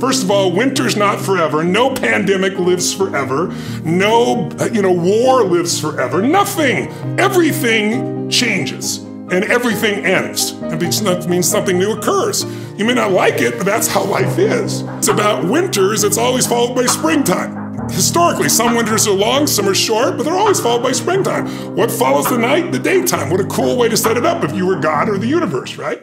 First of all, winter's not forever. No pandemic lives forever. No, uh, you know, war lives forever. Nothing. Everything changes and everything ends. It means something new occurs. You may not like it, but that's how life is. It's about winters, it's always followed by springtime. Historically, some winters are long, some are short, but they're always followed by springtime. What follows the night? The daytime. What a cool way to set it up if you were God or the universe, right?